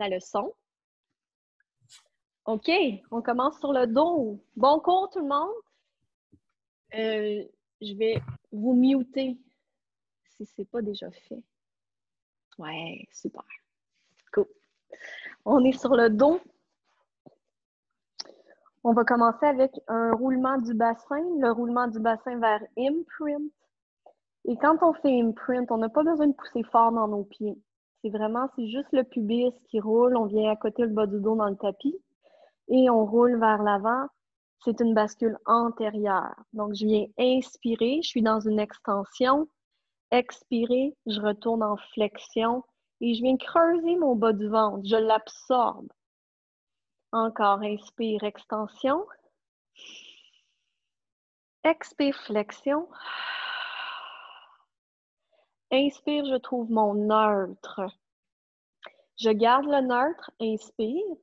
la leçon. OK, on commence sur le dos. Bon cours tout le monde. Euh, je vais vous muter si ce n'est pas déjà fait. Ouais, super. Cool. On est sur le dos. On va commencer avec un roulement du bassin, le roulement du bassin vers imprint. Et quand on fait imprint, on n'a pas besoin de pousser fort dans nos pieds. C'est vraiment, c'est juste le pubis qui roule. On vient à côté le bas du dos dans le tapis et on roule vers l'avant. C'est une bascule antérieure. Donc, je viens inspirer, je suis dans une extension. Expirer, je retourne en flexion et je viens creuser mon bas du ventre. Je l'absorbe. Encore, inspire, extension. Expire, flexion. Inspire, je trouve mon neutre. Je garde le neutre, inspire.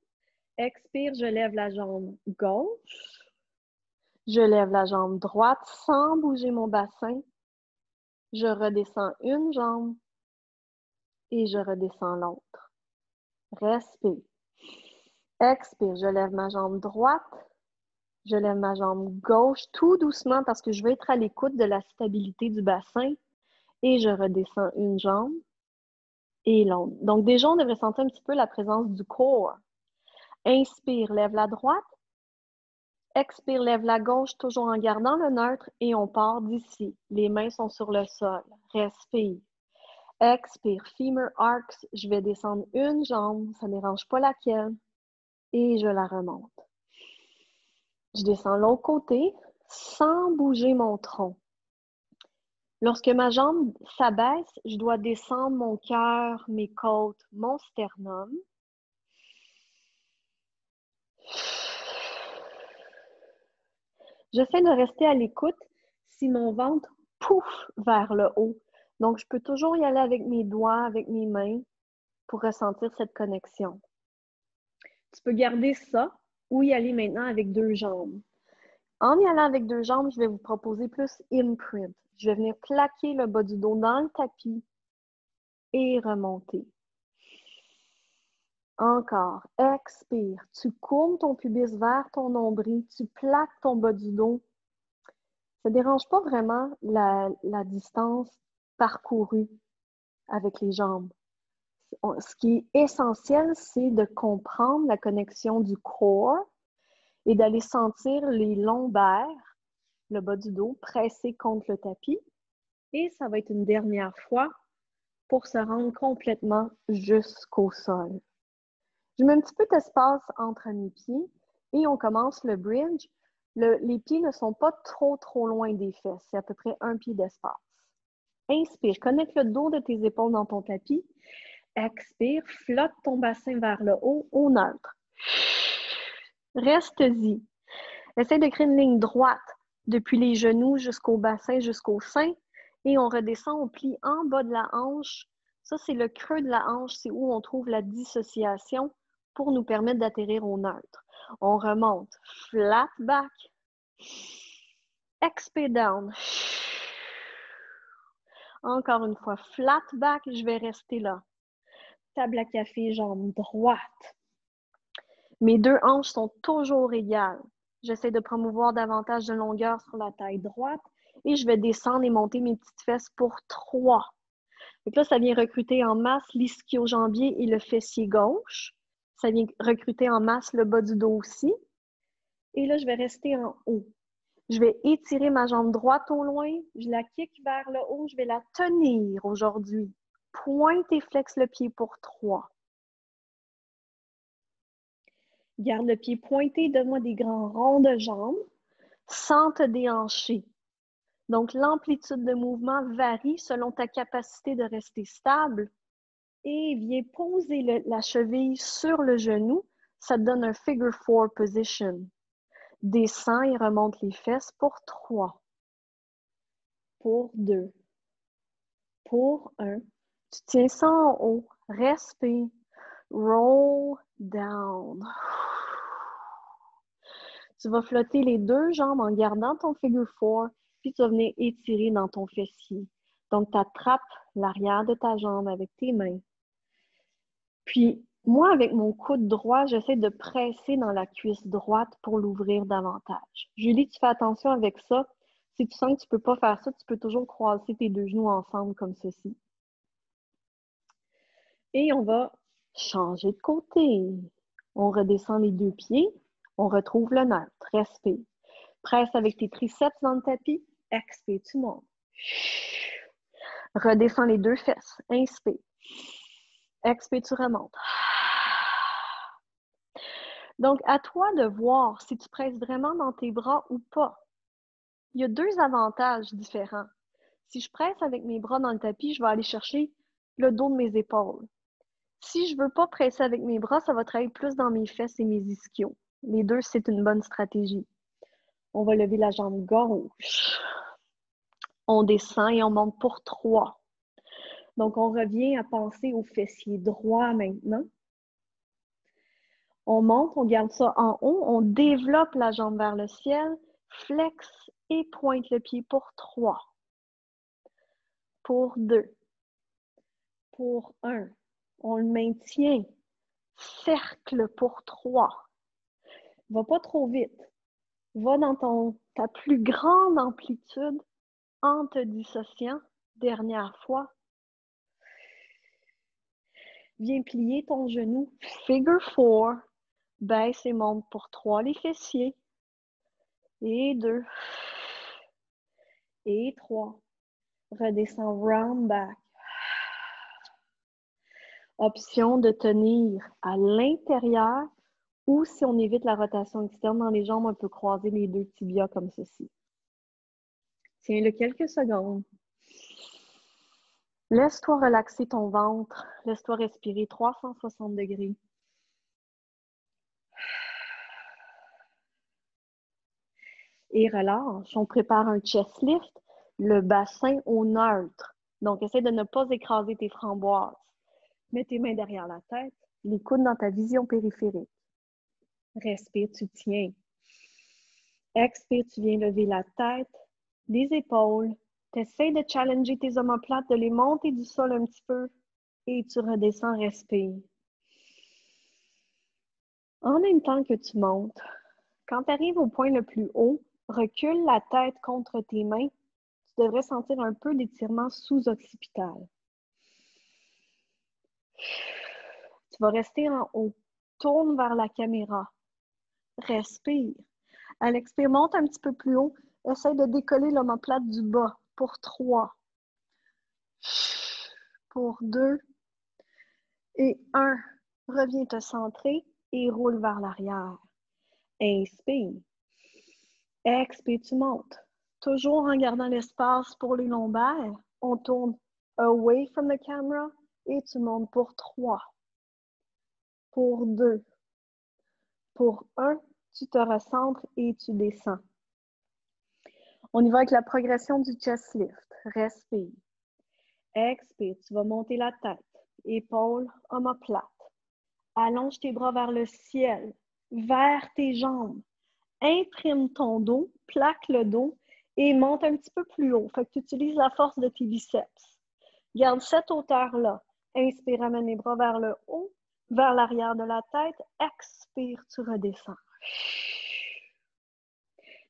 Expire, je lève la jambe gauche. Je lève la jambe droite sans bouger mon bassin. Je redescends une jambe et je redescends l'autre. Respire. Expire, je lève ma jambe droite, je lève ma jambe gauche tout doucement parce que je veux être à l'écoute de la stabilité du bassin et je redescends une jambe et l'autre. Donc déjà, on devrait sentir un petit peu la présence du corps. Inspire, lève la droite. Expire, lève la gauche, toujours en gardant le neutre et on part d'ici. Les mains sont sur le sol. Respire. Expire, femur arcs. Je vais descendre une jambe, ça ne dérange pas laquelle et je la remonte. Je descends l'autre côté sans bouger mon tronc. Lorsque ma jambe s'abaisse, je dois descendre mon cœur, mes côtes, mon sternum. J'essaie de rester à l'écoute si mon ventre pouffe vers le haut. Donc, je peux toujours y aller avec mes doigts, avec mes mains pour ressentir cette connexion. Tu peux garder ça ou y aller maintenant avec deux jambes. En y allant avec deux jambes, je vais vous proposer plus imprint. Je vais venir plaquer le bas du dos dans le tapis et remonter. Encore. Expire. Tu courbes ton pubis vers ton nombril. Tu plaques ton bas du dos. Ça ne dérange pas vraiment la, la distance parcourue avec les jambes ce qui est essentiel, c'est de comprendre la connexion du corps et d'aller sentir les lombaires, le bas du dos, pressés contre le tapis. Et ça va être une dernière fois pour se rendre complètement jusqu'au sol. Je mets un petit peu d'espace entre mes pieds et on commence le bridge. les pieds ne sont pas trop, trop loin des fesses. C'est à peu près un pied d'espace. Inspire, connecte le dos de tes épaules dans ton tapis Expire, flotte ton bassin vers le haut au neutre. Reste-y. Essaye de créer une ligne droite depuis les genoux jusqu'au bassin, jusqu'au sein. Et on redescend, on plie en bas de la hanche. Ça, c'est le creux de la hanche, c'est où on trouve la dissociation pour nous permettre d'atterrir au neutre. On remonte. Flat back. Expire down. Encore une fois, flat back, je vais rester là table à café, jambe droite. Mes deux hanches sont toujours égales. J'essaie de promouvoir davantage de longueur sur la taille droite et je vais descendre et monter mes petites fesses pour trois. Donc là, ça vient recruter en masse l'ischio-jambier et le fessier gauche. Ça vient recruter en masse le bas du dos aussi. Et là, je vais rester en haut. Je vais étirer ma jambe droite au loin. Je la kick vers le haut. Je vais la tenir aujourd'hui. Pointe et flexe le pied pour trois. Garde le pied pointé, donne-moi des grands ronds de jambes sans te déhancher. Donc, l'amplitude de mouvement varie selon ta capacité de rester stable. Et viens poser la cheville sur le genou. Ça te donne un figure four position. Descends et remonte les fesses pour trois. Pour deux. Pour un. Tu tiens ça en haut. Respire. Roll down. Tu vas flotter les deux jambes en gardant ton figure four, puis tu vas venir étirer dans ton fessier. Donc, tu attrapes l'arrière de ta jambe avec tes mains. Puis, Moi, avec mon coude droit, j'essaie de presser dans la cuisse droite pour l'ouvrir davantage. Julie, tu fais attention avec ça. Si tu sens que tu ne peux pas faire ça, tu peux toujours croiser tes deux genoux ensemble comme ceci. Et on va changer de côté. On redescend les deux pieds. On retrouve le neutre. Respire. Presse avec tes triceps dans le tapis. Expire, tu montes. Redescends les deux fesses. Inspire. Expire, tu remontes. Donc, à toi de voir si tu presses vraiment dans tes bras ou pas. Il y a deux avantages différents. Si je presse avec mes bras dans le tapis, je vais aller chercher le dos de mes épaules. Si je ne veux pas presser avec mes bras, ça va travailler plus dans mes fesses et mes ischios. Les deux, c'est une bonne stratégie. On va lever la jambe gauche. On descend et on monte pour trois. Donc, on revient à penser au fessier droit maintenant. On monte, on garde ça en haut, on développe la jambe vers le ciel, flex et pointe le pied pour trois. Pour deux. Pour un. On le maintient. Cercle pour trois. Va pas trop vite. Va dans ton, ta plus grande amplitude en te dissociant. Dernière fois. Viens plier ton genou. Figure four. Baisse et monte pour trois les fessiers. Et deux. Et trois. Redescends round back. Option de tenir à l'intérieur ou si on évite la rotation externe dans les jambes, on peut croiser les deux tibias comme ceci. Tiens-le quelques secondes. Laisse-toi relaxer ton ventre. Laisse-toi respirer 360 degrés. Et relâche. On prépare un chest lift, le bassin au neutre. Donc, essaie de ne pas écraser tes framboises. Mets tes mains derrière la tête, les coudes dans ta vision périphérique. Respire, tu tiens. Expire, tu viens lever la tête, les épaules. Tu essaies de challenger tes omoplates, de les monter du sol un petit peu et tu redescends, respire. En même temps que tu montes, quand tu arrives au point le plus haut, recule la tête contre tes mains. Tu devrais sentir un peu d'étirement sous-occipital. Tu vas rester en haut. Tourne vers la caméra. Respire. À l'expire, monte un petit peu plus haut. Essaye de décoller l'omoplate du bas pour trois. Pour deux. Et un. Reviens te centrer et roule vers l'arrière. Inspire. Expire, tu montes. Toujours en gardant l'espace pour les lombaires. On tourne away from the camera et tu montes pour trois. Pour deux. Pour un, tu te recentres et tu descends. On y va avec la progression du chest lift. Respire. Expire. Tu vas monter la tête. Épaule, omoplate. Allonge tes bras vers le ciel, vers tes jambes. Imprime ton dos, plaque le dos et monte un petit peu plus haut. Fait que tu utilises la force de tes biceps. Garde cette hauteur-là. Inspire, amène les bras vers le haut, vers l'arrière de la tête. Expire, tu redescends.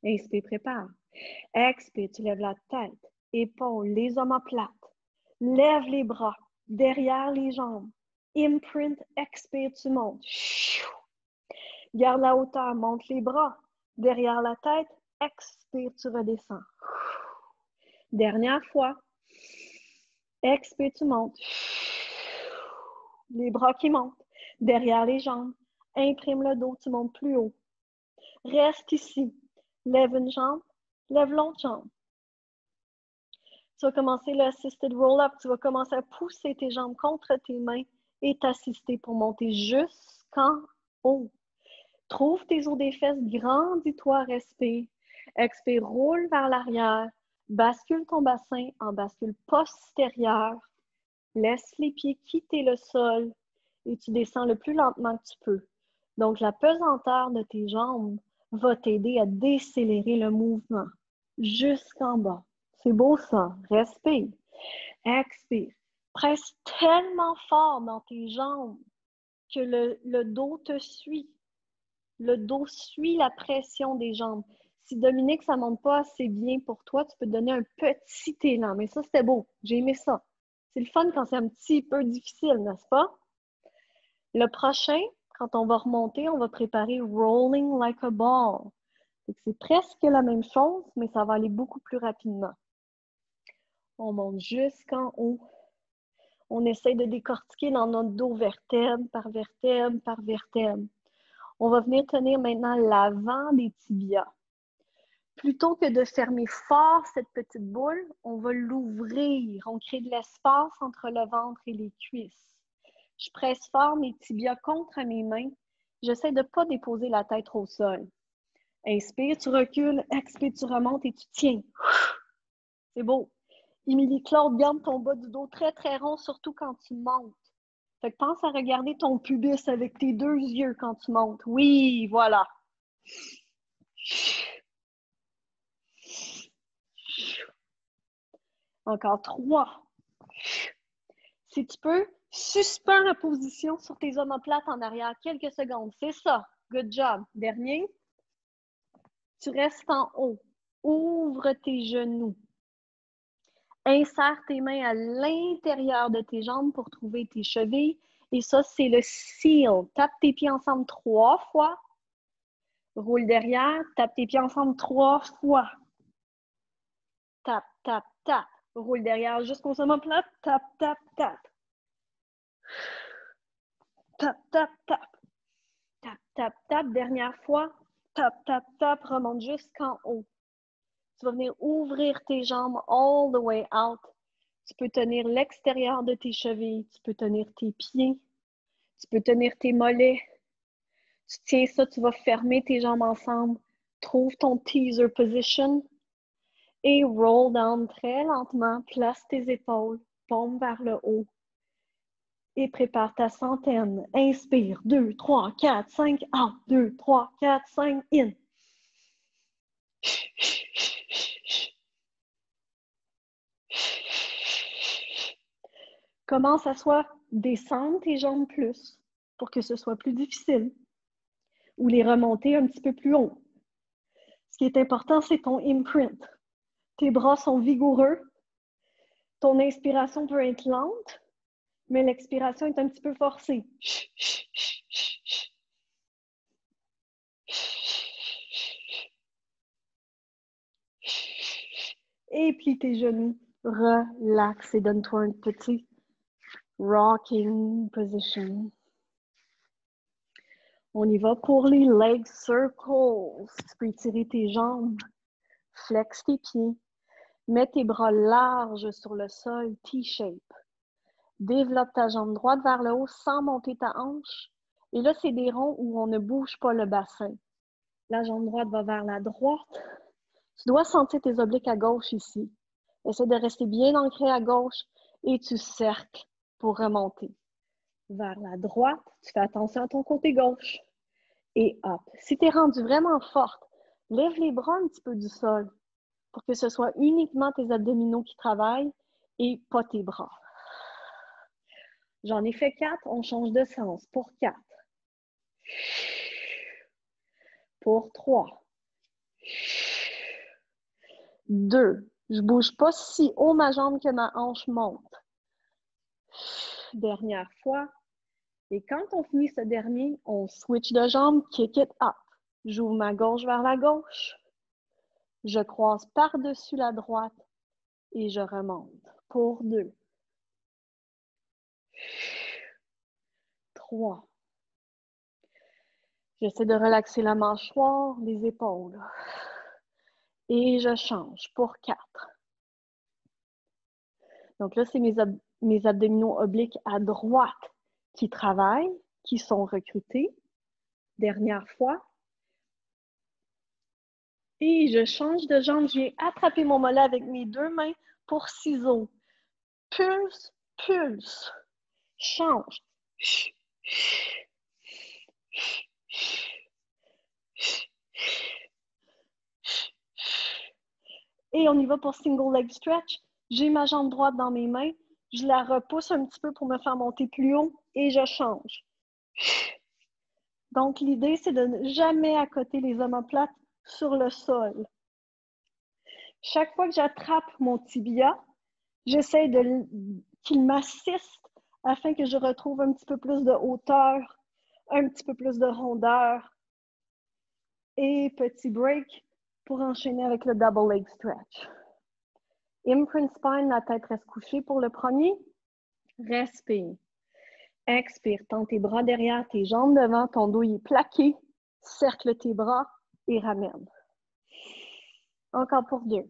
Inspire, prépare. Expire, tu lèves la tête, épaules, les omoplates. Lève les bras derrière les jambes. Imprint, expire, tu montes. Garde la hauteur, monte les bras derrière la tête. Expire, tu redescends. Dernière fois. Expire, tu montes. Les bras qui montent derrière les jambes. Imprime le dos, tu montes plus haut. Reste ici. Lève une jambe, lève l'autre jambe. Tu vas commencer le assisted roll-up. Tu vas commencer à pousser tes jambes contre tes mains et t'assister pour monter jusqu'en haut. Trouve tes os des fesses, grandis-toi, respire. Expire, roule vers l'arrière. Bascule ton bassin en bascule postérieure. Laisse les pieds quitter le sol et tu descends le plus lentement que tu peux. Donc, la pesanteur de tes jambes va t'aider à décélérer le mouvement jusqu'en bas. C'est beau ça. Respire. Expire. Presse tellement fort dans tes jambes que le, dos te suit. Le dos suit la pression des jambes. Si Dominique, ça ne monte pas assez bien pour toi, tu peux te donner un petit élan. Mais ça, c'était beau. J'ai aimé ça. C'est le fun quand c'est un petit peu difficile, n'est-ce pas? Le prochain, quand on va remonter, on va préparer Rolling like a ball. C'est presque la même chose, mais ça va aller beaucoup plus rapidement. On monte jusqu'en haut. On essaie de décortiquer dans notre dos vertèbre par vertèbre par vertèbre. On va venir tenir maintenant l'avant des tibias. Plutôt que de fermer fort cette petite boule, on va l'ouvrir. On crée de l'espace entre le ventre et les cuisses. Je presse fort mes tibias contre mes mains. J'essaie de ne pas déposer la tête au sol. Inspire, tu recules. Expire, tu remontes et tu tiens. C'est beau. Émilie Claude, garde ton bas du dos très, très rond, surtout quand tu montes. Fait que pense à regarder ton pubis avec tes deux yeux quand tu montes. Oui, voilà. Encore trois. Si tu peux, suspends la position sur tes omoplates en arrière quelques secondes. C'est ça. Good job. Dernier. Tu restes en haut. Ouvre tes genoux. Insère tes mains à l'intérieur de tes jambes pour trouver tes chevilles. Et ça, c'est le seal. Tape tes pieds ensemble trois fois. Roule derrière. Tape tes pieds ensemble trois fois. Tape, tape, tape. Roule derrière jusqu'au plat. Tape, tape, tape. Tape, tape, tape. Tape, tape, tape. Dernière fois. Tape, tape, tape. Remonte jusqu'en haut. Tu vas venir ouvrir tes jambes all the way out. Tu peux tenir l'extérieur de tes chevilles. Tu peux tenir tes pieds. Tu peux tenir tes mollets. Tu tiens ça, tu vas fermer tes jambes ensemble. Trouve ton teaser position. Et roll down très lentement. Place tes épaules. Pompe vers le haut. Et prépare ta centaine. Inspire. 2, 3, 4, 5. Out. 2, 3, 4, 5. In. Commence à soit descendre tes jambes plus pour que ce soit plus difficile ou les remonter un petit peu plus haut. Ce qui est important, c'est ton imprint. Tes bras sont vigoureux. Ton inspiration peut être lente, mais l'expiration est un petit peu forcée. Et plie tes genoux, relax et donne-toi un petit rocking position. On y va pour les leg circles. Tu peux étirer tes jambes, flex tes pieds, mets tes bras larges sur le sol, T-shape. Développe ta jambe droite vers le haut sans monter ta hanche. Et là, c'est des ronds où on ne bouge pas le bassin. La jambe droite va vers la droite. Tu dois sentir tes obliques à gauche ici. Essaie de rester bien ancré à gauche et tu cercles pour remonter. Vers la droite, tu fais attention à ton côté gauche. Et hop. Si tu es rendu vraiment forte, lève les bras un petit peu du sol pour que ce soit uniquement tes abdominaux qui travaillent et pas tes bras. J'en ai fait quatre, on change de sens. Pour quatre. Pour trois. Deux. Je bouge pas si haut ma jambe que ma hanche monte dernière fois. Et quand on finit ce dernier, on switch de jambe, kick it up. J'ouvre ma gauche vers la gauche. Je croise par-dessus la droite et je remonte. Pour deux. Trois. J'essaie de relaxer la mâchoire, les épaules. Et je change pour quatre. Donc là, c'est mes, abdominaux obliques à droite qui travaillent, qui sont recrutés. Dernière fois. Et je change de jambe. Je viens attraper mon mollet avec mes deux mains pour ciseaux. Pulse, pulse. Change. Et on y va pour single leg stretch. J'ai ma jambe droite dans mes mains je la repousse un petit peu pour me faire monter plus haut et je change. Donc, l'idée, c'est de ne jamais accoter les omoplates sur le sol. Chaque fois que j'attrape mon tibia, j'essaie qu'il m'assiste afin que je retrouve un petit peu plus de hauteur, un petit peu plus de rondeur. Et petit break pour enchaîner avec le double leg stretch. Imprint spine, la tête reste couchée pour le premier. Respire. Expire. Tends tes bras derrière, tes jambes devant, ton dos est plaqué. Cercle tes bras et ramène. Encore pour deux.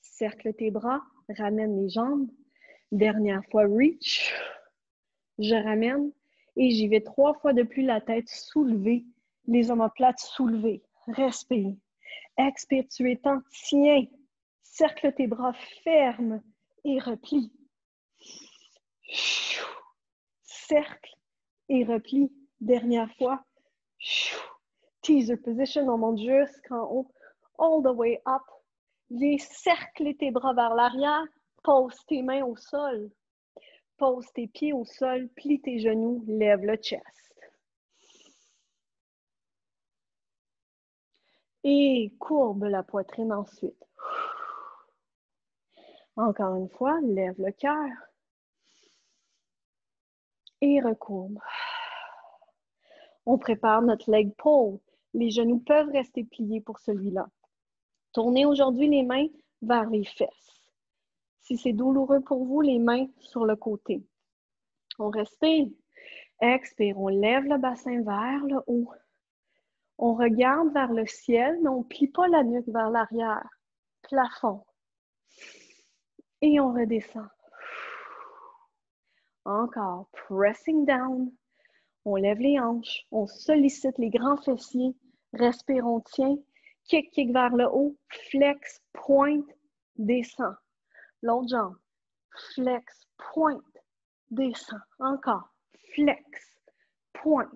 Cercle tes bras, ramène les jambes. Dernière fois, reach. Je ramène et j'y vais trois fois de plus la tête soulevée, les omoplates soulevées. Respire. Expire, tu en tiens. Cercle tes bras fermes et replie. Cercle et replie. Dernière fois. Teaser position, on monte jusqu'en haut. All the way up. Les cercles tes bras vers l'arrière. Pose tes mains au sol. Pose tes pieds au sol. Plie tes genoux. Lève le chest. Et courbe la poitrine ensuite. Encore une fois, lève le cœur. Et recourbe. On prépare notre leg pull. Les genoux peuvent rester pliés pour celui-là. Tournez aujourd'hui les mains vers les fesses. Si c'est douloureux pour vous, les mains sur le côté. On respire. Expire. On lève le bassin vers le haut. On regarde vers le ciel, mais on ne plie pas la nuque vers l'arrière. Plafond. Et on redescend. Encore. Pressing down. On lève les hanches. On sollicite les grands fessiers. Respire, on tient. Kick, kick vers le haut. Flex, pointe, descend. L'autre jambe. Flex, pointe, descend. Encore. Flex, pointe.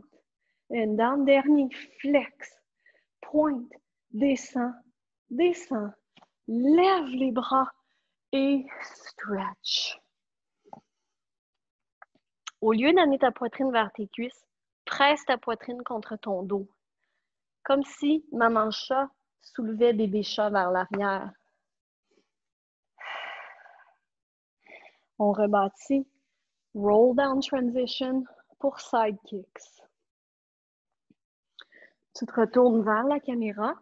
And down, dernier. Flex, pointe, descend, descend. Lève les bras et stretch. Au lieu d'amener ta poitrine vers tes cuisses, presse ta poitrine contre ton dos. Comme si maman chat soulevait bébé chat vers l'arrière. On rebâtit roll down transition pour side kicks. Tu te retournes vers la caméra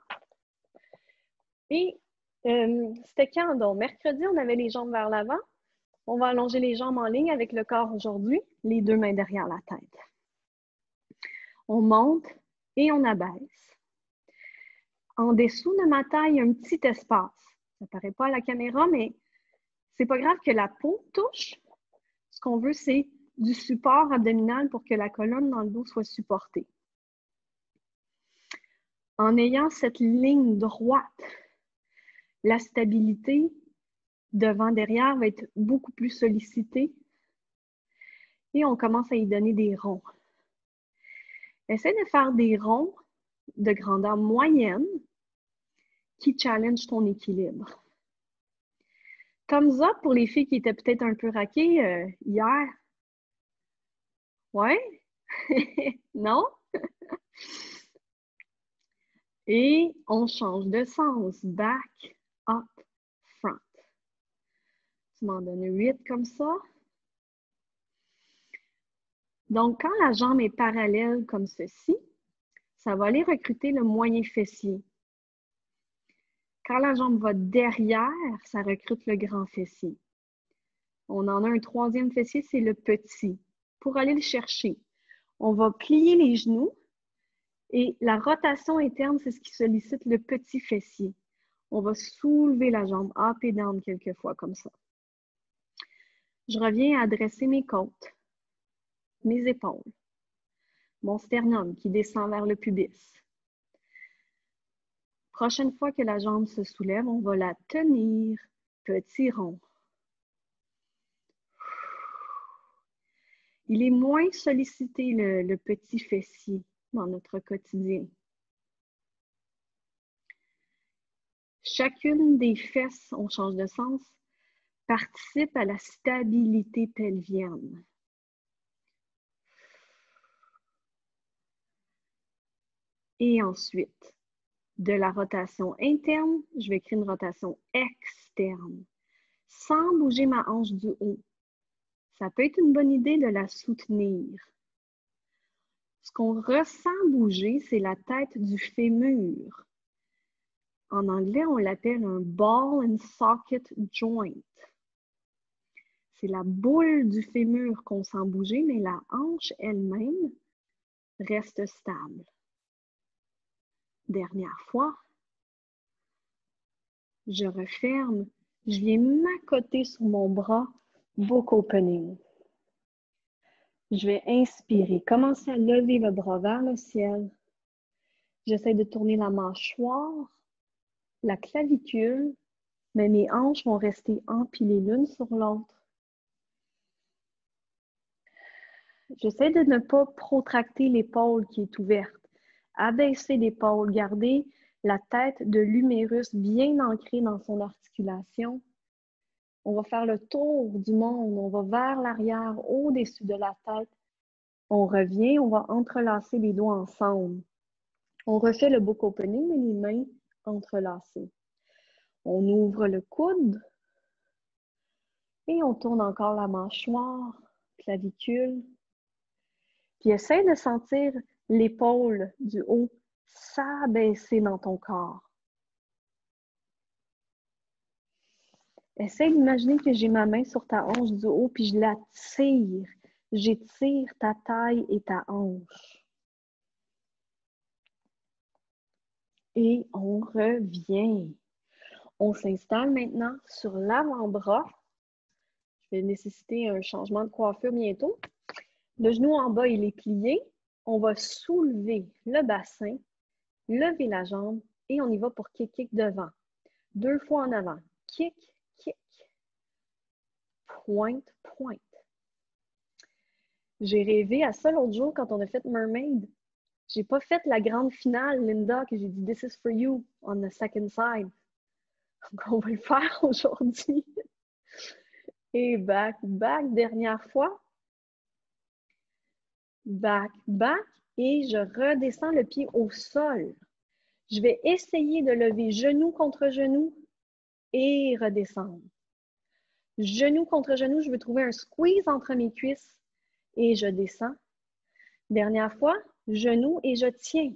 et euh, c'était quand? Donc? Mercredi, on avait les jambes vers l'avant. On va allonger les jambes en ligne avec le corps aujourd'hui, les deux mains derrière la tête. On monte et on abaisse. En dessous de ma taille, un petit espace. Ça ne paraît pas à la caméra, mais c'est pas grave que la peau touche. Ce qu'on veut, c'est du support abdominal pour que la colonne dans le dos soit supportée. En ayant cette ligne droite la stabilité devant-derrière va être beaucoup plus sollicitée et on commence à y donner des ronds. Essaye de faire des ronds de grandeur moyenne qui challenge ton équilibre. Thumbs up pour les filles qui étaient peut-être un peu raquées euh, hier. Ouais? non? Et on change de sens. Back, up, front. Tu m'en donnes 8 comme ça. Donc, quand la jambe est parallèle comme ceci, ça va aller recruter le moyen fessier. Quand la jambe va derrière, ça recrute le grand fessier. On en a un troisième fessier, c'est le petit. Pour aller le chercher, on va plier les genoux et la rotation interne, c'est ce qui sollicite le petit fessier. On va soulever la jambe up et down quelques fois comme ça. Je reviens à adresser mes côtes, mes épaules, mon sternum qui descend vers le pubis. Prochaine fois que la jambe se soulève, on va la tenir. Petit rond. Il est moins sollicité, le, le petit fessier, dans notre quotidien. Chacune des fesses, on change de sens, participe à la stabilité pelvienne. Et ensuite, de la rotation interne, je vais créer une rotation externe sans bouger ma hanche du haut. Ça peut être une bonne idée de la soutenir. Ce qu'on ressent bouger, c'est la tête du fémur. En anglais, on l'appelle un ball and socket joint. C'est la boule du fémur qu'on sent bouger, mais la hanche elle-même reste stable. Dernière fois, je referme, je viens m'accoter sur mon bras, book opening. Je vais inspirer, commencer à lever le bras vers le ciel. J'essaie de tourner la mâchoire, la clavicule, mais mes hanches vont rester empilées l'une sur l'autre. J'essaie de ne pas protracter l'épaule qui est ouverte. Abaisser l'épaule, garder la tête de l'humérus bien ancrée dans son articulation. On va faire le tour du monde, on va vers l'arrière, au-dessus de la tête. On revient, on va entrelacer les doigts ensemble. On refait le book opening, mais les mains entrelacées. On ouvre le coude et on tourne encore la mâchoire, clavicule, puis essaie de sentir l'épaule du haut s'abaisser dans ton corps. Essaie d'imaginer que j'ai ma main sur ta hanche du haut, puis je la tire. J'étire ta taille et ta hanche. Et on revient. On s'installe maintenant sur l'avant-bras. Je vais nécessiter un changement de coiffure bientôt. Le genou en bas, il est plié. On va soulever le bassin, lever la jambe et on y va pour kick, kick devant. Deux fois en avant. Kick, kick. Pointe, pointe. J'ai rêvé à ça l'autre jour quand on a fait Mermaid. J'ai pas fait la grande finale, Linda, que j'ai dit This is for you on the second side. Donc, on va le faire aujourd'hui. Et back, back, dernière fois back, back, et je redescends le pied au sol. Je vais essayer de lever genou contre genou et redescendre. Genou contre genou, je veux trouver un squeeze entre mes cuisses et je descends. Dernière fois, genou et je tiens.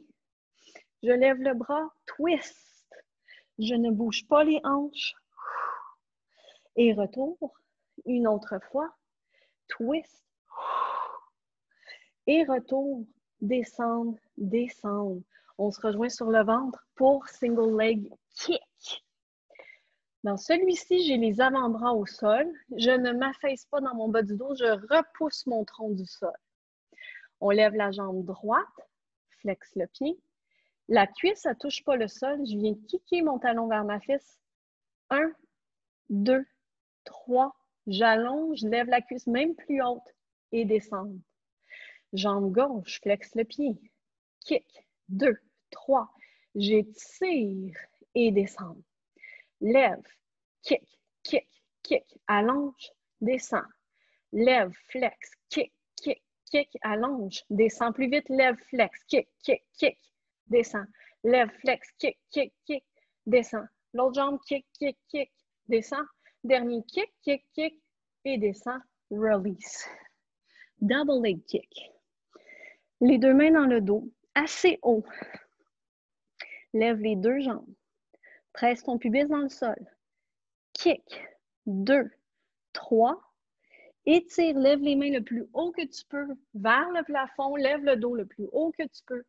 Je lève le bras, twist. Je ne bouge pas les hanches. Et retour. Une autre fois, twist et retour, descendre, descendre. On se rejoint sur le ventre pour single leg kick. Dans celui-ci, j'ai les avant-bras au sol. Je ne m'affaisse pas dans mon bas du dos, je repousse mon tronc du sol. On lève la jambe droite, flex le pied. La cuisse, ne touche pas le sol. Je viens kicker mon talon vers ma fesse. Un, deux, trois. J'allonge, lève la cuisse même plus haute et descendre. Jambe gauche, flex le pied. Kick. Deux, trois. J'étire et descends. Lève. Kick, kick, kick. Allonge, descends. Lève, flex, kick, kick, kick. Allonge, descends plus vite. Lève, flex, kick, kick, kick. Descends. Lève, flex, kick, kick, kick. Descends. L'autre jambe, kick, kick, kick. Descends. Dernier kick, kick, kick. Et descends. Release. Double leg kick. Les deux mains dans le dos, assez haut. Lève les deux jambes. Presse ton pubis dans le sol. Kick. Deux, trois. Étire, lève les mains le plus haut que tu peux vers le plafond. Lève le dos le plus haut que tu peux.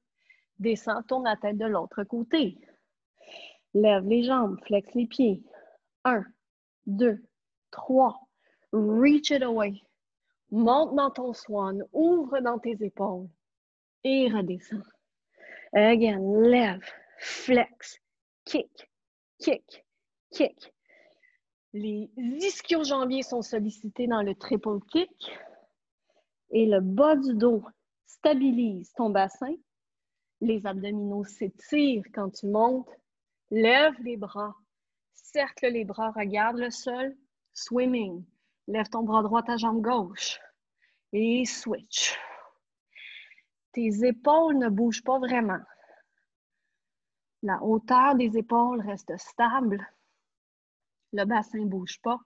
Descends, tourne la tête de l'autre côté. Lève les jambes, flex les pieds. Un, deux, trois. Reach it away. Monte dans ton swan. Ouvre dans tes épaules et redescend. Again, lève, flex, kick, kick, kick. Les ischio-jambiers sont sollicités dans le triple kick et le bas du dos stabilise ton bassin. Les abdominaux s'étirent quand tu montes. Lève les bras, cercle les bras, regarde le sol. Swimming. Lève ton bras droit, ta jambe gauche. Et switch tes épaules ne bougent pas vraiment. La hauteur des épaules reste stable. Le bassin ne bouge pas.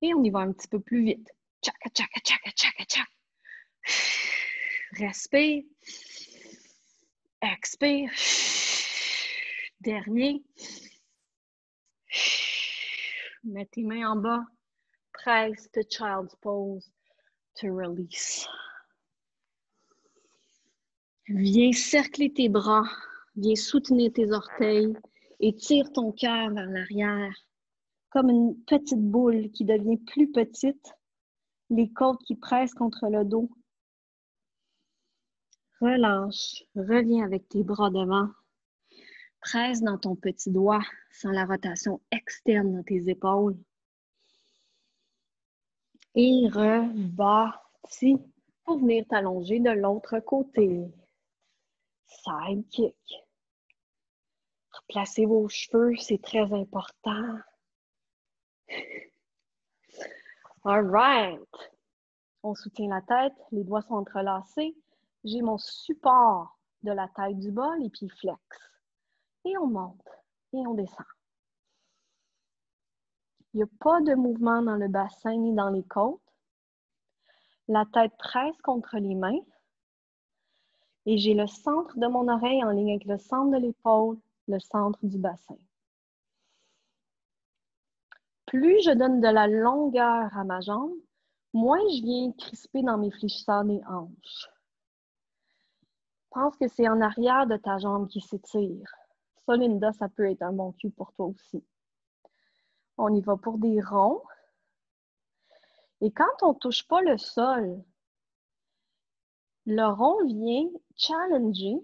Et on y va un petit peu plus vite. Tchaka, tchaka, tchaka, tchaka, tchaka. Respire. Expire. Dernier. Mets tes mains en bas. Presse to child's pose to release. Viens cercler tes bras, viens soutenir tes orteils et tire ton cœur vers l'arrière, comme une petite boule qui devient plus petite, les côtes qui pressent contre le dos. Relâche, reviens avec tes bras devant. Presse dans ton petit doigt sans la rotation externe dans tes épaules. Et rebâtis pour venir t'allonger de l'autre côté sidekick. Replacez vos cheveux, c'est très important. All right. On soutient la tête, les doigts sont entrelacés. J'ai mon support de la tête du bas, les pieds flex. Et on monte et on descend. Il n'y a pas de mouvement dans le bassin ni dans les côtes. La tête presse contre les mains et j'ai le centre de mon oreille en ligne avec le centre de l'épaule, le centre du bassin. Plus je donne de la longueur à ma jambe, moins je viens crisper dans mes fléchisseurs des hanches. Pense que c'est en arrière de ta jambe qui s'étire. Ça, Linda, ça peut être un bon cul pour toi aussi. On y va pour des ronds. Et quand on ne touche pas le sol, le rond vient challenger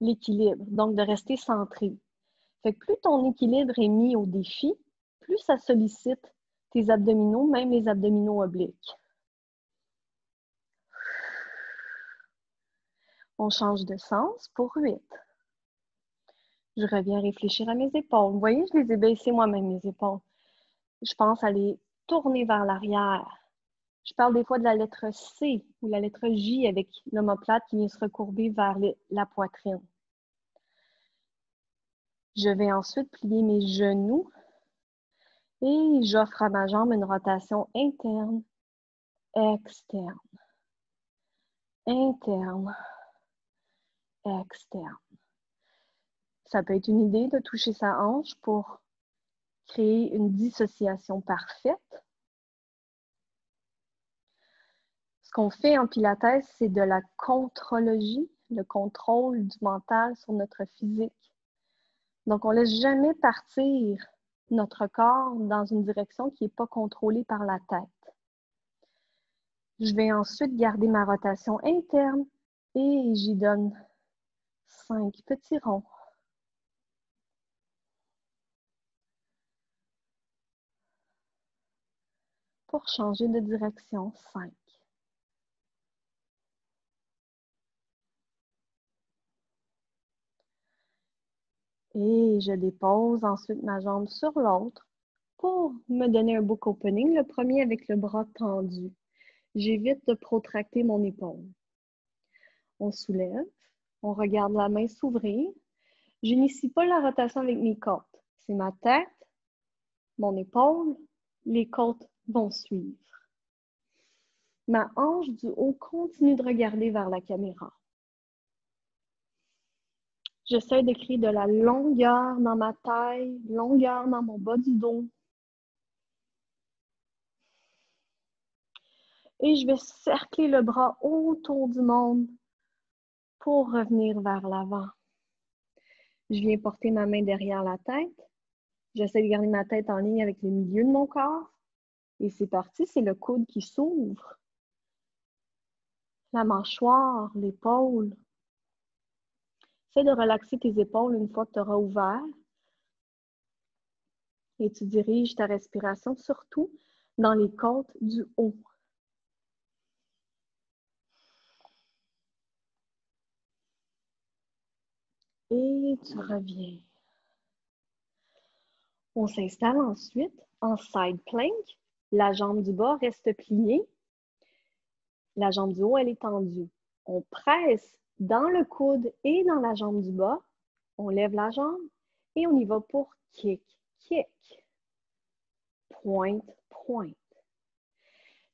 l'équilibre, donc de rester centré. Fait que plus ton équilibre est mis au défi, plus ça sollicite tes abdominaux, même les abdominaux obliques. On change de sens pour 8. Je reviens réfléchir à mes épaules. Vous voyez, je les ai baissées moi-même, mes épaules. Je pense à les tourner vers l'arrière. Je parle des fois de la lettre C ou la lettre J avec l'omoplate qui vient se recourber vers la poitrine. Je vais ensuite plier mes genoux et j'offre à ma jambe une rotation interne, externe, interne, externe. Ça peut être une idée de toucher sa hanche pour créer une dissociation parfaite Ce qu'on fait en Pilates, c'est de la contrologie, le contrôle du mental sur notre physique. Donc, on ne laisse jamais partir notre corps dans une direction qui n'est pas contrôlée par la tête. Je vais ensuite garder ma rotation interne et j'y donne cinq petits ronds. Pour changer de direction, cinq. Et je dépose ensuite ma jambe sur l'autre pour me donner un book opening, le premier avec le bras tendu. J'évite de protracter mon épaule. On soulève, on regarde la main s'ouvrir. Je n'initie pas la rotation avec mes côtes. C'est ma tête, mon épaule, les côtes vont suivre. Ma hanche du haut continue de regarder vers la caméra. J'essaie de créer de la longueur dans ma taille, longueur dans mon bas du dos. Et je vais cercler le bras autour du monde pour revenir vers l'avant. Je viens porter ma main derrière la tête. J'essaie de garder ma tête en ligne avec le milieu de mon corps. Et c'est parti, c'est le coude qui s'ouvre. La mâchoire, l'épaule, Essaie de relaxer tes épaules une fois que tu auras ouvert. Et tu diriges ta respiration surtout dans les côtes du haut. Et tu reviens. On s'installe ensuite en side plank. La jambe du bas reste pliée. La jambe du haut, elle est tendue. On presse dans le coude et dans la jambe du bas, On lève la jambe et on y va pour kick, kick. Pointe, pointe.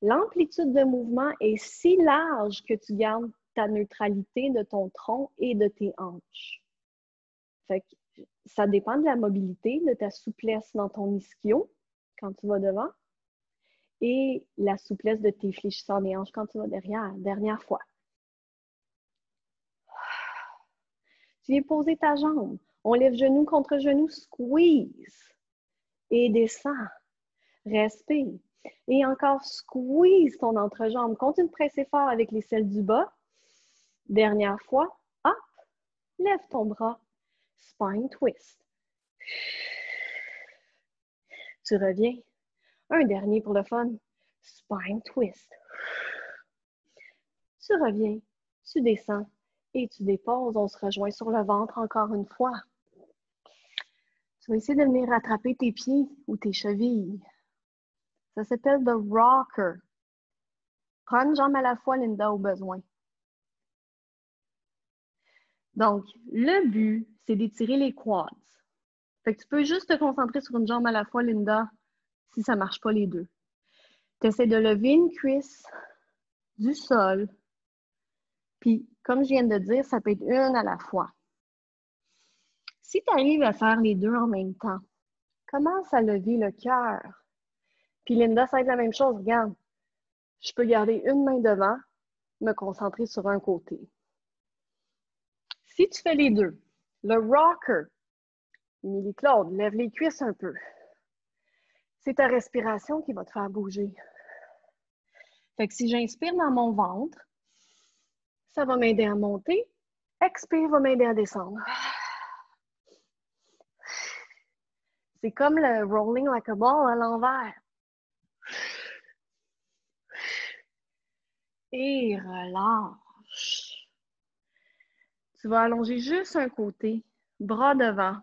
L'amplitude de mouvement est si large que tu gardes ta neutralité de ton tronc et de tes hanches. Fait ça dépend de la mobilité, de ta souplesse dans ton ischio quand tu vas devant et la souplesse de tes fléchisseurs des hanches quand tu vas derrière. Dernière fois. Tu viens poser ta jambe. On lève genou contre genou, squeeze et descend. Respire. Et encore, squeeze ton entrejambe. Continue de presser fort avec les selles du bas. Dernière fois, hop, lève ton bras. Spine twist. Tu reviens. Un dernier pour le fun. Spine twist. Tu reviens, tu descends et tu déposes. On se rejoint sur le ventre encore une fois. Tu vas essayer de venir rattraper tes pieds ou tes chevilles. Ça s'appelle the rocker. Prends une jambe à la fois, Linda, au besoin. Donc, le but, c'est d'étirer les quads. Fait que tu peux juste te concentrer sur une jambe à la fois, Linda, si ça ne marche pas les deux. Tu essaies de lever une cuisse du sol. Puis, comme je viens de dire, ça peut être une à la fois. Si tu arrives à faire les deux en même temps, commence à lever le cœur? Puis Linda, ça va être la même chose. Regarde, je peux garder une main devant, me concentrer sur un côté. Si tu fais les deux, le rocker, Émilie Claude, lève les cuisses un peu. C'est ta respiration qui va te faire bouger. Fait que si j'inspire dans mon ventre, ça va m'aider à monter. Expire va m'aider à descendre. C'est comme le rolling like a ball à l'envers. Et relâche. Tu vas allonger juste un côté, bras devant.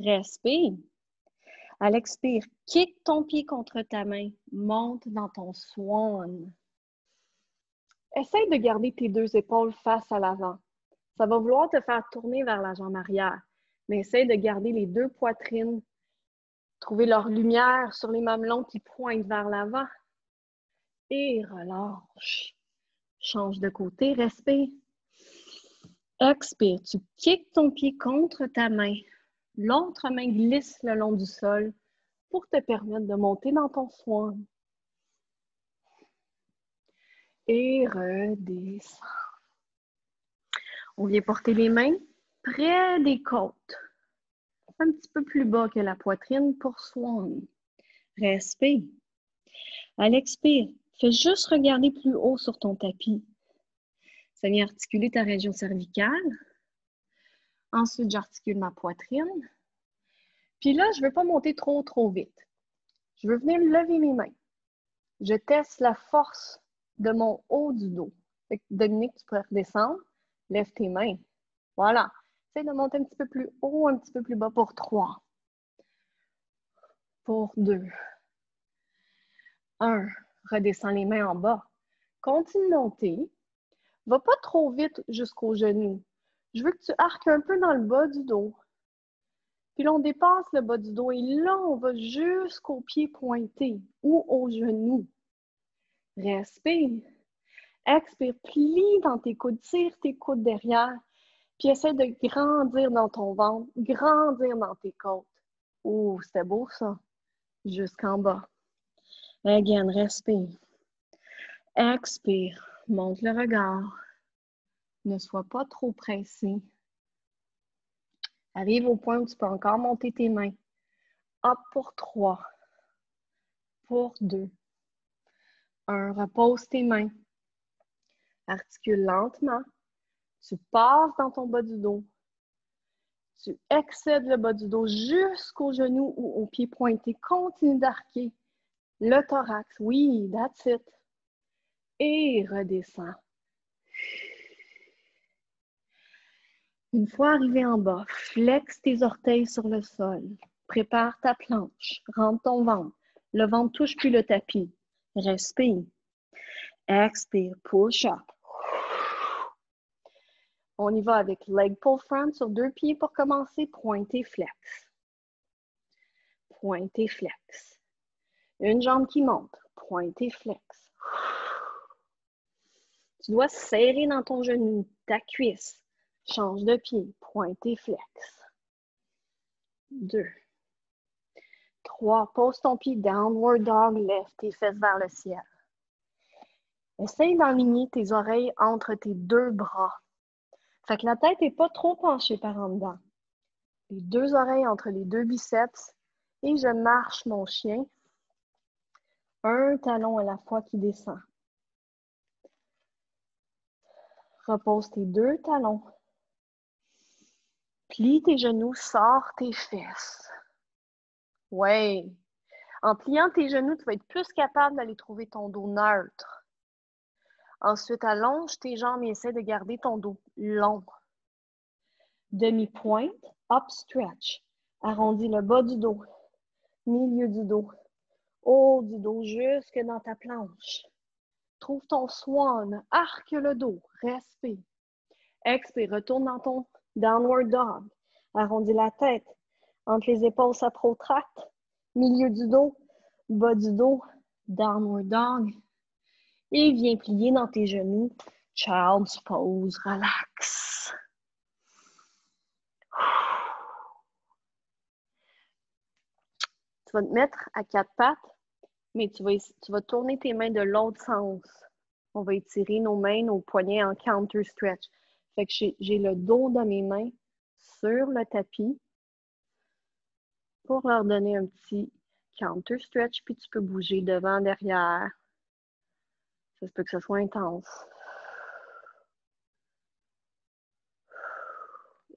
Respire. À l'expire, kick ton pied contre ta main. Monte dans ton swan. Essaye de garder tes deux épaules face à l'avant. Ça va vouloir te faire tourner vers la jambe arrière, mais essaye de garder les deux poitrines, trouver leur lumière sur les mamelons qui pointent vers l'avant. Et relâche. Change de côté, respire. Expire, tu kicks ton pied contre ta main. L'autre main glisse le long du sol pour te permettre de monter dans ton swan. Et redescend. On vient porter les mains près des côtes, un petit peu plus bas que la poitrine pour swan. Respire. À l'expire, fais juste regarder plus haut sur ton tapis. Ça vient articuler ta région cervicale. Ensuite, j'articule ma poitrine. Puis là, je ne veux pas monter trop, trop vite. Je veux venir lever mes mains. Je teste la force de mon haut du dos. Dominique, tu peux redescendre. Lève tes mains. Voilà. Essaye de monter un petit peu plus haut, un petit peu plus bas pour trois. Pour deux. Un. Redescends les mains en bas. Continue de monter. Va pas trop vite jusqu'au genou. Je veux que tu arques un peu dans le bas du dos. Puis là, on dépasse le bas du dos et là, on va jusqu'au pied pointé ou au genou. Respire. Expire, plie dans tes coudes, tire tes coudes derrière, puis essaie de grandir dans ton ventre, grandir dans tes côtes. Oh, c'était beau ça. Jusqu'en bas. Again, respire. Expire, monte le regard. Ne sois pas trop pressé. Arrive au point où tu peux encore monter tes mains. Hop pour trois. Pour deux. Un, repose tes mains. Articule lentement. Tu passes dans ton bas du dos. Tu excèdes le bas du dos jusqu'au genou ou au pied pointé. Continue d'arquer le thorax. Oui, that's it. Et redescends. Une fois arrivé en bas, flex tes orteils sur le sol. Prépare ta planche. Rentre ton ventre. Le ventre touche plus le tapis. Respire. Expire. Push up. On y va avec leg pull front sur deux pieds pour commencer. Pointé flex. Pointé flex. Une jambe qui monte. Pointé flex. Tu dois serrer dans ton genou, ta cuisse. Change de pied. Pointé flex. Deux. Trois. Pose ton pied downward dog. Lève tes fesses vers le ciel. Essaye d'aligner tes oreilles entre tes deux bras. Fait que la tête n'est pas trop penchée par en dedans. Les deux oreilles entre les deux biceps et je marche mon chien. Un talon à la fois qui descend. Repose tes deux talons. Plie tes genoux, sors tes fesses. Ouais. En pliant tes genoux, tu vas être plus capable d'aller trouver ton dos neutre. Ensuite, allonge tes jambes et essaie de garder ton dos long. Demi-pointe, up stretch. Arrondis le bas du dos, milieu du dos, haut du dos jusque dans ta planche. Trouve ton swan, arque le dos, respire. Expire, retourne dans ton downward dog. Arrondis la tête. Entre les épaules, ça protracte. Milieu du dos, bas du dos, downward dog. Et viens plier dans tes genoux. Child's pose, relax. Tu vas te mettre à quatre pattes, mais tu vas, tu vas tourner tes mains de l'autre sens. On va étirer nos mains, nos poignets en counter stretch. Fait que j'ai le dos de mes mains sur le tapis pour leur donner un petit counter stretch, puis tu peux bouger devant, derrière, ça se peut que ce soit intense.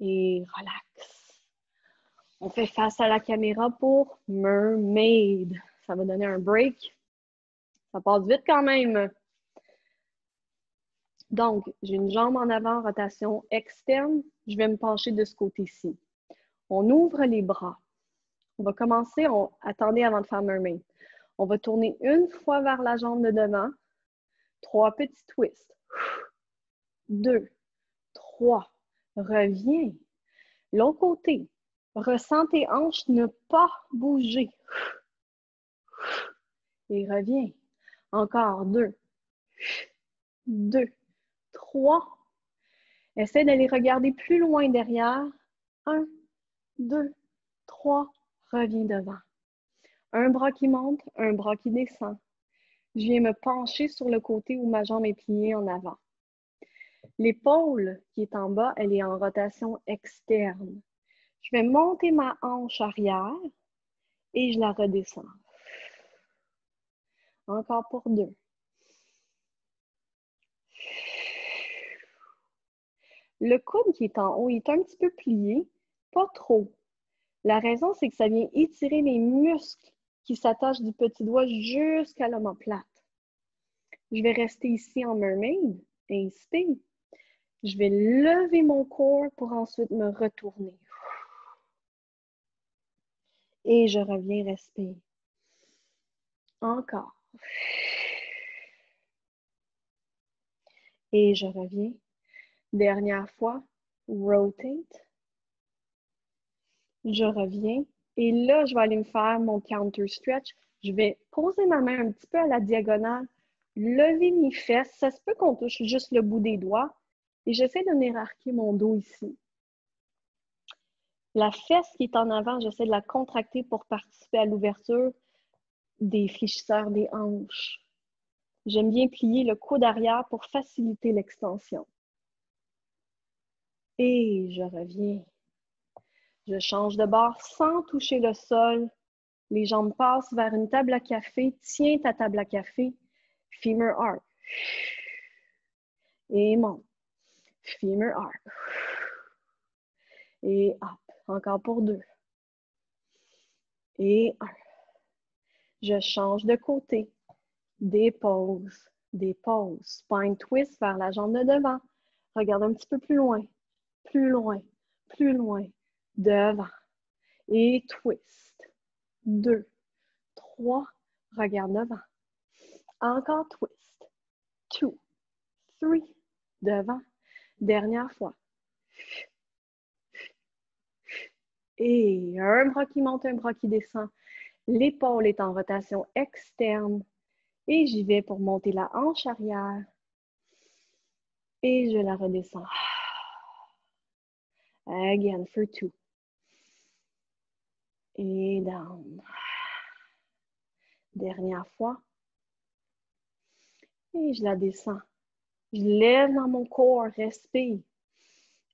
Et relax. On fait face à la caméra pour Mermaid. Ça va donner un break. Ça passe vite quand même. Donc, j'ai une jambe en avant, rotation externe. Je vais me pencher de ce côté-ci. On ouvre les bras. On va commencer, on, attendez avant de faire mermaid. On va tourner une fois vers la jambe de devant. Trois petits twists. Deux, trois. Reviens. L'autre côté. Ressens tes hanches ne pas bouger. Et reviens. Encore deux. Deux. Trois. Essaie d'aller regarder plus loin derrière. Un, deux, trois. Reviens devant. Un bras qui monte, un bras qui descend je viens me pencher sur le côté où ma jambe est pliée en avant. L'épaule qui est en bas, elle est en rotation externe. Je vais monter ma hanche arrière et je la redescends. Encore pour deux. Le coude qui est en haut est un petit peu plié, pas trop. La raison, c'est que ça vient étirer les muscles qui s'attache du petit doigt jusqu'à l'omoplate. Je vais rester ici en mermaid. Inspire. Je vais lever mon corps pour ensuite me retourner. Et je reviens respirer. Encore. Et je reviens. Dernière fois. Rotate. Je reviens. Et là, je vais aller me faire mon counter stretch. Je vais poser ma main un petit peu à la diagonale, lever mes fesses. Ça se peut qu'on touche juste le bout des doigts. Et j'essaie de venir mon dos ici. La fesse qui est en avant, j'essaie de la contracter pour participer à l'ouverture des fléchisseurs des hanches. J'aime bien plier le coude arrière pour faciliter l'extension. Et je reviens. Je change de bord sans toucher le sol. Les jambes passent vers une table à café. Tiens ta table à café. Femur arc. Et monte. Femur arc. Et hop. Encore pour deux. Et un. Je change de côté. Dépose. Dépose. Spine twist vers la jambe de devant. Regarde un petit peu plus loin. Plus loin. Plus loin devant. Et twist. Deux, trois, regarde devant. Encore twist. Two, three, devant. Dernière fois. Et un bras qui monte, un bras qui descend. L'épaule est en rotation externe. Et j'y vais pour monter la hanche arrière. Et je la redescends. Again for two. Et down. Dernière fois. Et je la descends. Je lève dans mon corps, respire.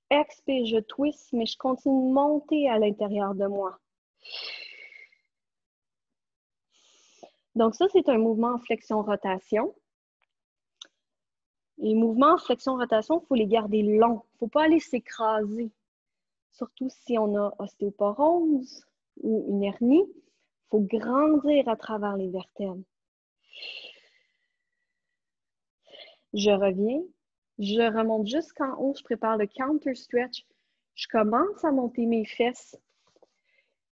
Expire, je twist, mais je continue de monter à l'intérieur de moi. Donc ça, c'est un mouvement en flexion-rotation. Les mouvements en flexion-rotation, il faut les garder longs. Il ne faut pas aller s'écraser. Surtout si on a ostéoporose ou une hernie, il faut grandir à travers les vertèbres. Je reviens, je remonte jusqu'en haut, je prépare le counter stretch. Je commence à monter mes fesses.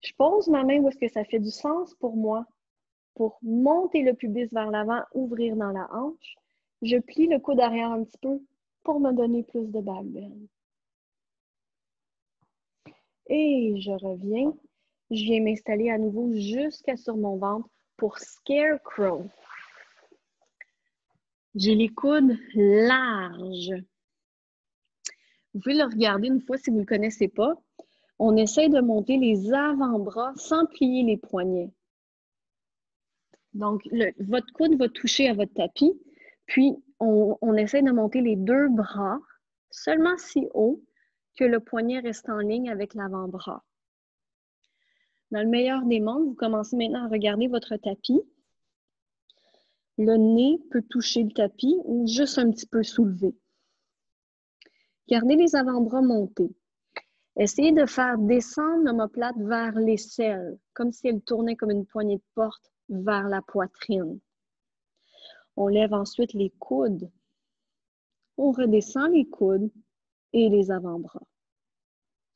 Je pose ma main où est-ce que ça fait du sens pour moi pour monter le pubis vers l'avant, ouvrir dans la hanche. Je plie le coude arrière un petit peu pour me donner plus de back Et je reviens. Je viens m'installer à nouveau jusqu'à sur mon ventre pour Scarecrow. J'ai les coudes larges. Vous pouvez le regarder une fois si vous ne le connaissez pas. On essaie de monter les avant-bras sans plier les poignets. Donc, votre coude va toucher à votre tapis, puis on, on, essaie de monter les deux bras seulement si haut que le poignet reste en ligne avec l'avant-bras. Dans le meilleur des mondes, vous commencez maintenant à regarder votre tapis. Le nez peut toucher le tapis ou juste un petit peu soulevé. Gardez les avant-bras montés. Essayez de faire descendre l'omoplate vers l'aisselle, comme si elle tournait comme une poignée de porte vers la poitrine. On lève ensuite les coudes. On redescend les coudes et les avant-bras.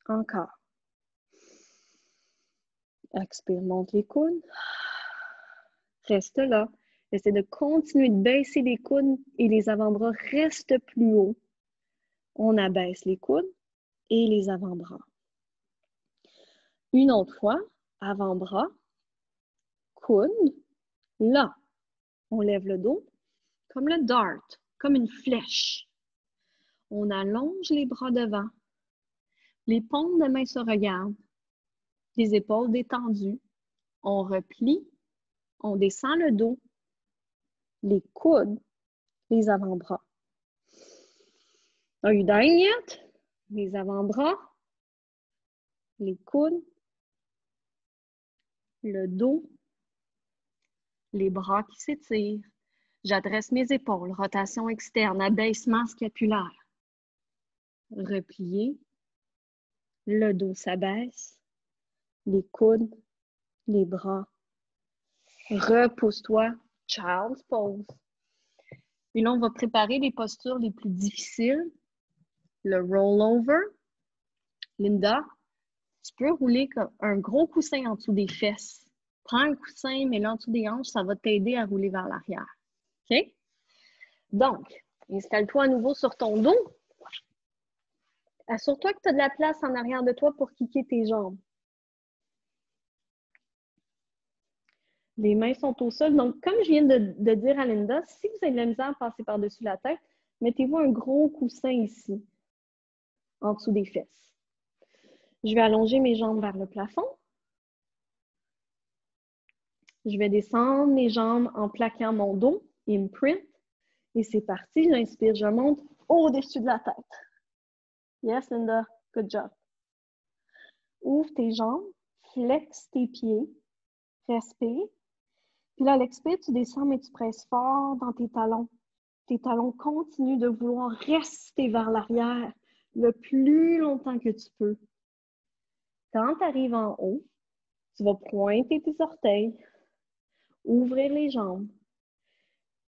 Encore. Expire, monte les coudes. Reste là. Essaie de continuer de baisser les coudes et les avant-bras restent plus haut. On abaisse les coudes et les avant-bras. Une autre fois, avant-bras, coude, là. On lève le dos comme le dart, comme une flèche. On allonge les bras devant. Les paumes de main se regardent. Les épaules détendues. On replie. On descend le dos. Les coudes. Les avant-bras. Are you dying yet? Les avant-bras. Les coudes. Le dos les bras qui s'étirent. J'adresse mes épaules, rotation externe, abaissement scapulaire. Replié. Le dos s'abaisse. Les coudes, les bras. Repousse-toi. Child's pose. Et là, on va préparer les postures les plus difficiles. Le rollover. Linda, tu peux rouler comme un gros coussin en dessous des fesses. Prends un coussin, mets-le en dessous des hanches, ça va t'aider à rouler vers l'arrière. OK? Donc, installe-toi à nouveau sur ton dos. Assure-toi que tu as de la place en arrière de toi pour kicker tes jambes. Les mains sont au sol. Donc, comme je viens de, dire à Linda, si vous avez de la misère à passer par-dessus la tête, mettez-vous un gros coussin ici, en dessous des fesses. Je vais allonger mes jambes vers le plafond. Je vais descendre mes jambes en plaquant mon dos, imprint. Et c'est parti, j'inspire, je monte au-dessus de la tête. Yes, Linda, good job. Ouvre tes jambes, flex tes pieds, respire. Puis là, l'expire, tu descends, mais tu presses fort dans tes talons. Tes talons continuent de vouloir rester vers l'arrière le plus longtemps que tu peux. Quand tu arrives en haut, tu vas pointer tes orteils, ouvrir les jambes.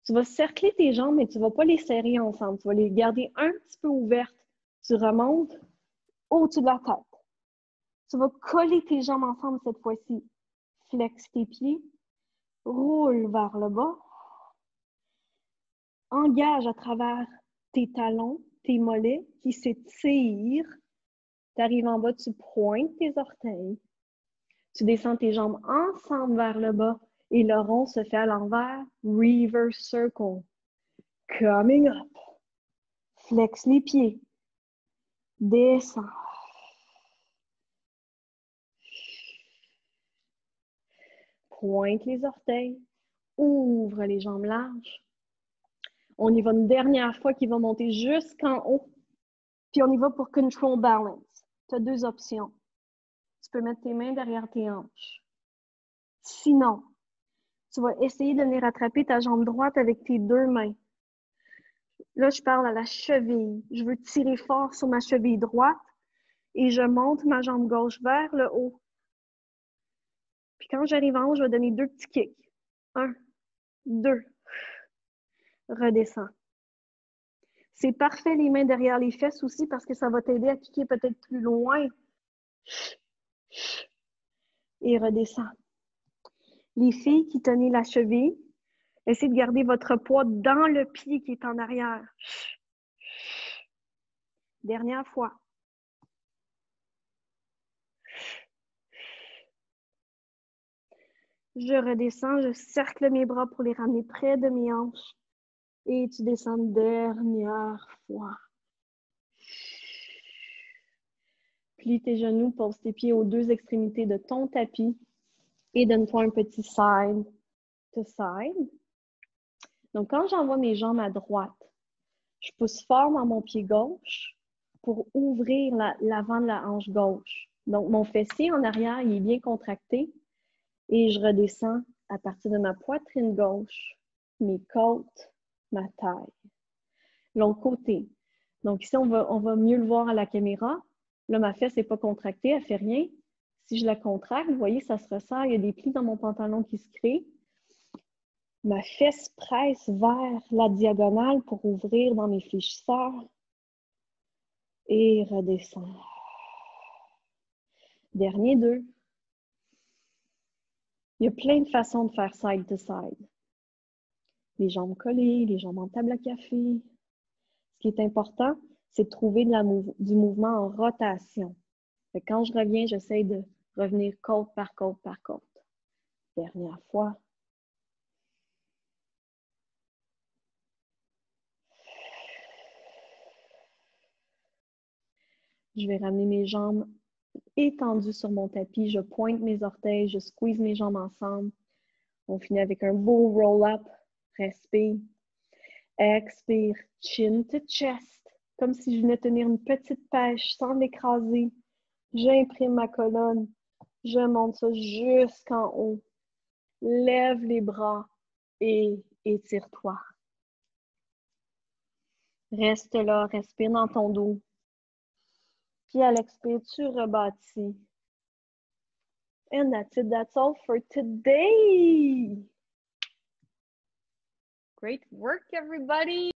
Tu vas cercler tes jambes, mais tu ne vas pas les serrer ensemble. Tu vas les garder un petit peu ouvertes. Tu remontes au-dessus de la tête. Tu vas coller tes jambes ensemble cette fois-ci. Flex tes pieds. Roule vers le bas. Engage à travers tes talons, tes mollets qui s'étirent Tu arrives en bas, tu pointes tes orteils. Tu descends tes jambes ensemble vers le bas et le rond se fait à l'envers. Reverse circle. Coming up. Flex les pieds. Descends. Pointe les orteils. Ouvre les jambes larges. On y va une dernière fois qui va monter jusqu'en haut. Puis on y va pour control balance. Tu as deux options. Tu peux mettre tes mains derrière tes hanches. Sinon, tu vas essayer de venir attraper ta jambe droite avec tes deux mains. Là, je parle à la cheville. Je veux tirer fort sur ma cheville droite et je monte ma jambe gauche vers le haut. Puis quand j'arrive en haut, je vais donner deux petits kicks. Un, deux. Redescends. C'est parfait les mains derrière les fesses aussi parce que ça va t'aider à kicker peut-être plus loin. Et redescends. Les filles qui tenaient la cheville, essayez de garder votre poids dans le pied qui est en arrière. Dernière fois. Je redescends, je cercle mes bras pour les ramener près de mes hanches. Et tu descends dernière fois. Plie tes genoux, pose tes pieds aux deux extrémités de ton tapis et donne-toi un petit side to side. Donc, quand j'envoie mes jambes à droite, je pousse fort dans mon pied gauche pour ouvrir l'avant de la hanche gauche. Donc, mon fessier en arrière, il est bien contracté et je redescends à partir de ma poitrine gauche, mes côtes, ma taille. L'autre côté. Donc ici, on va, mieux le voir à la caméra. Là, ma fesse n'est pas contractée, elle ne fait rien. Si je la contracte, vous voyez, ça se resserre. Il y a des plis dans mon pantalon qui se créent. Ma fesse presse vers la diagonale pour ouvrir dans mes fléchisseurs. Et redescend. Dernier deux. Il y a plein de façons de faire side to side les jambes collées, les jambes en table à café. Ce qui est important, c'est de trouver du mouvement en rotation. quand je reviens, j'essaie de revenir côte par côte par côte. Dernière fois. Je vais ramener mes jambes étendues sur mon tapis. Je pointe mes orteils, je squeeze mes jambes ensemble. On finit avec un beau roll-up Respire. Expire. Chin to chest. Comme si je venais tenir une petite pêche sans l'écraser. J'imprime ma colonne. Je monte ça jusqu'en haut. Lève les bras et étire-toi. Reste là, respire dans ton dos. Puis l'expire, tu rebâtis. And that's it, that's all for today. Great work, everybody.